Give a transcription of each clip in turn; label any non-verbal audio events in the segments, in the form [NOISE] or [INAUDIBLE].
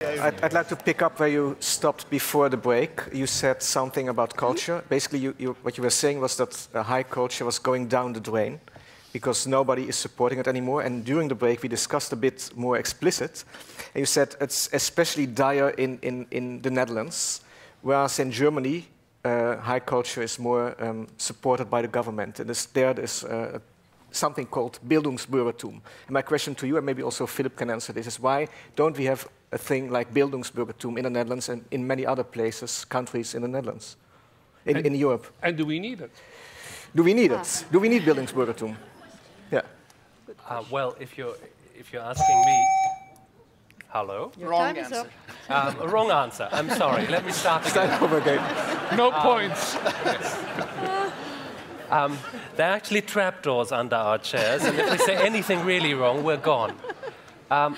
I'd, I'd, like to pick up where you stopped before the break. You said something about culture. Basically, you, you, what you were saying was that high culture was going down the drain because nobody is supporting it anymore. And during the break, we discussed a bit more explicit. And you said it's especially dire in, in, in the Netherlands, whereas in Germany, uh, high culture is more um, supported by the government. And there there's uh, something called Bildungsbürgertum. And my question to you, and maybe also Philipp can answer this, is why don't we have a thing like Bildungsbürgertum in the Netherlands and in many other places, countries in the Netherlands, in, and, in Europe? And do we need it? Do we need it? Do we need Bildungsbürgertum? Yeah. Uh, well, if you're, if you're asking me, hello? Your wrong answer. Um, wrong answer. I'm sorry. Let me start again. Start over again. No um, points. Um, there are actually trapdoors under our chairs, and if we say anything really wrong, we're gone. Um,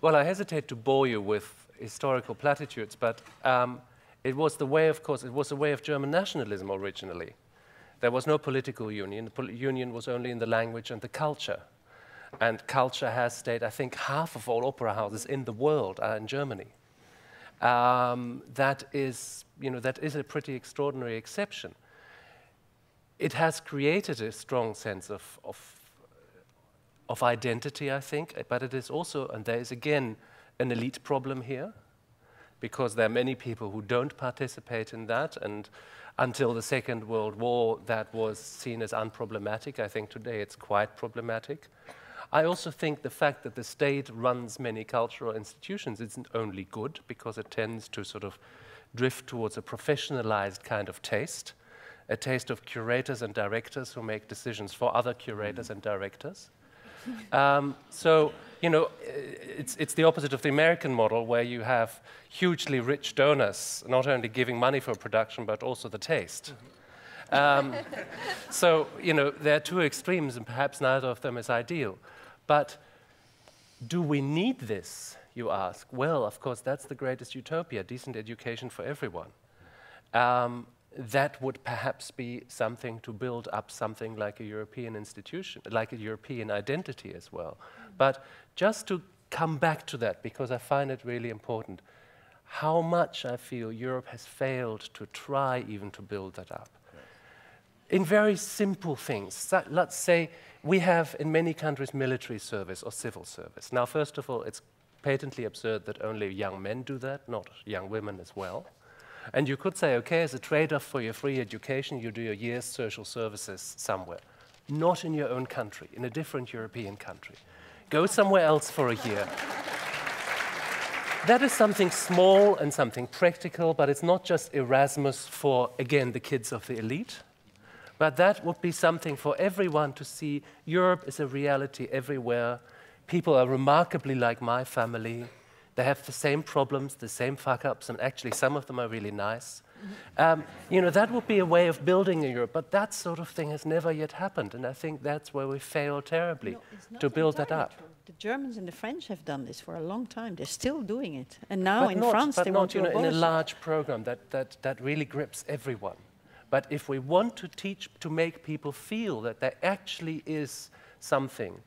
well, I hesitate to bore you with historical platitudes, but um, it was the way, of course, it was the way of German nationalism originally. There was no political union. The pol union was only in the language and the culture. And culture has stayed, I think, half of all opera houses in the world are in Germany. Um, that is, you know, that is a pretty extraordinary exception it has created a strong sense of, of, of identity, I think, but it is also, and there is again an elite problem here, because there are many people who don't participate in that, and until the Second World War, that was seen as unproblematic. I think today it's quite problematic. I also think the fact that the state runs many cultural institutions isn't only good, because it tends to sort of drift towards a professionalized kind of taste a taste of curators and directors who make decisions for other curators and directors. Um, so, you know, it's, it's the opposite of the American model where you have hugely rich donors, not only giving money for production, but also the taste. Um, so, you know, there are two extremes, and perhaps neither of them is ideal. But do we need this, you ask? Well, of course, that's the greatest utopia decent education for everyone. Um, that would perhaps be something to build up something like a European institution, like a European identity as well. But just to come back to that, because I find it really important, how much I feel Europe has failed to try even to build that up. Yes. In very simple things, let's say we have in many countries military service or civil service. Now, first of all, it's patently absurd that only young men do that, not young women as well. And you could say, okay, as a trade off for your free education, you do your year's social services somewhere. Not in your own country, in a different European country. Go somewhere else for a year. That is something small and something practical, but it's not just Erasmus for, again, the kids of the elite. But that would be something for everyone to see Europe is a reality everywhere. People are remarkably like my family. They have the same problems, the same fuck ups, and actually some of them are really nice. Um, you know, that would be a way of building a Europe, but that sort of thing has never yet happened, and I think that's where we fail terribly no, to build that up. True. The Germans and the French have done this for a long time. They're still doing it, and now but in not, France but they not, want you to know, in a large program that, that, that really grips everyone. But if we want to teach, to make people feel that there actually is something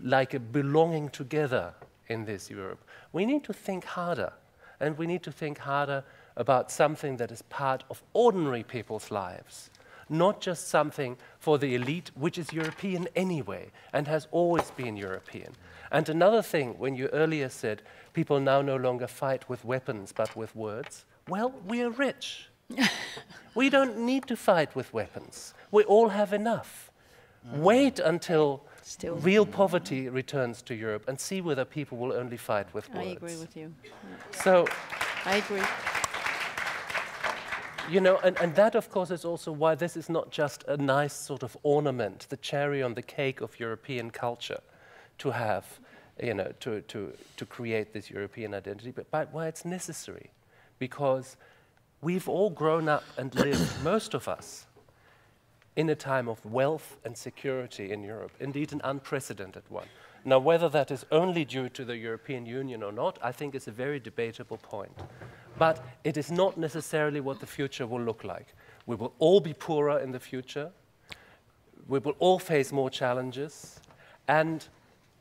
like a belonging together in this Europe, we need to think harder. And we need to think harder about something that is part of ordinary people's lives, not just something for the elite, which is European anyway and has always been European. And another thing, when you earlier said people now no longer fight with weapons but with words, well, we're rich. [LAUGHS] we don't need to fight with weapons. We all have enough. Wait until Still. real poverty returns to Europe and see whether people will only fight with words. I agree with you. Yeah. So, I agree. You know, and, and that, of course, is also why this is not just a nice sort of ornament, the cherry on the cake of European culture to have, you know, to, to, to create this European identity, but, but why it's necessary. Because we've all grown up and lived, most of us, in a time of wealth and security in Europe, indeed an unprecedented one. Now, whether that is only due to the European Union or not, I think is a very debatable point. But it is not necessarily what the future will look like. We will all be poorer in the future. We will all face more challenges. And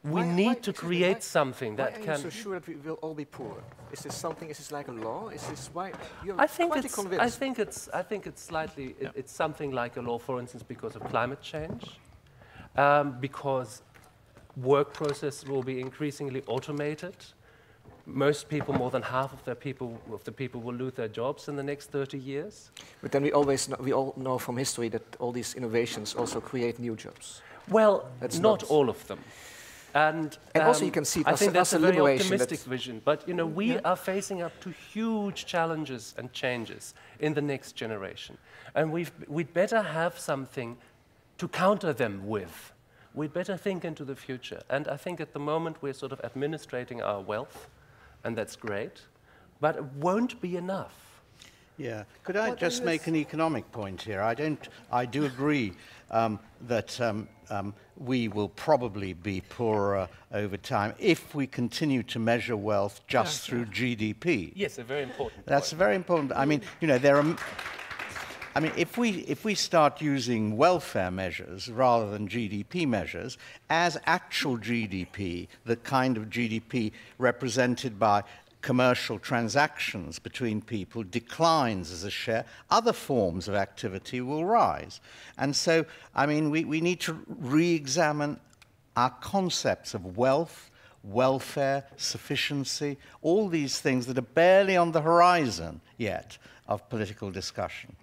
we Why- need why- to create why- something Why that are can. you so sure that we will all be poor? Is this something? Is this like a law? Is this why you're I think quite it's. convinced? I think it's. I think it's slightly. It, it's something like a law, for instance, because of climate change, um, because work processes will be increasingly automated. Most people, more than half of their people, of the people, will lose their jobs in the next 30 years. But then we always know, we all know from history that all these innovations also create new jobs. Well, That's not, not- all of them. And, And also you um, can see it I as think that's a a very optimistic vision. But you know, we Yeah. are facing up to huge challenges and changes in the next generation, and we've, we'd better have something to counter them with. We'd better think into the future. And I think at the moment we're sort of administrating our wealth, and that's great, but it won't be enough. Yeah. Could I What just make an economic point here? I don't. I do agree um, that um, um, we will probably be poorer over time if we continue to measure wealth just through GDP. Yes, a very important. That's point. very important. I mean, you know, there are. m- I mean, if we, if we start using welfare measures rather than GDP measures, as actual GDP, the kind of GDP represented by commercial transactions between people declines as a share, other forms of activity will rise. And so, I mean, we, we need to re examine our concepts of wealth, welfare, sufficiency, all these things that are barely on the horizon yet of political discussion.